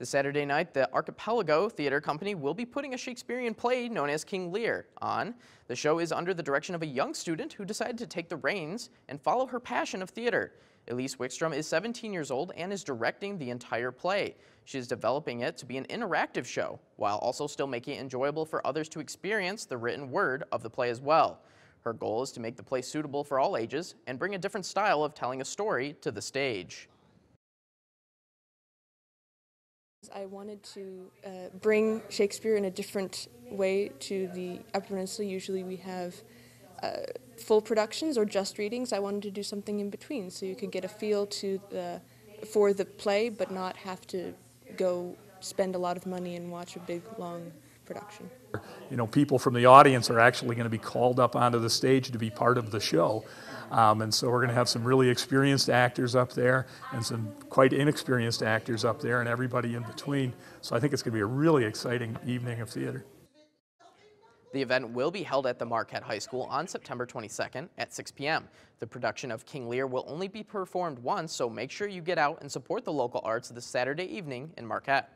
This Saturday night, the Archipelago Theater Company will be putting a Shakespearean play known as King Lear on. The show is under the direction of a young student who decided to take the reins and follow her passion of theater. Elise Wickstrom is 17 years old and is directing the entire play. She is developing it to be an interactive show, while also still making it enjoyable for others to experience the written word of the play as well. Her goal is to make the play suitable for all ages and bring a different style of telling a story to the stage. I wanted to uh, bring Shakespeare in a different way to the Upper Peninsula. Usually we have uh, full productions or just readings. I wanted to do something in between so you could get a feel to the, for the play but not have to go spend a lot of money and watch a big long production. You know, people from the audience are actually going to be called up onto the stage to be part of the show. Um, and so we're going to have some really experienced actors up there and some quite inexperienced actors up there and everybody in between. So I think it's going to be a really exciting evening of theater. The event will be held at the Marquette High School on September 22nd at 6 p.m. The production of King Lear will only be performed once, so make sure you get out and support the local arts this Saturday evening in Marquette.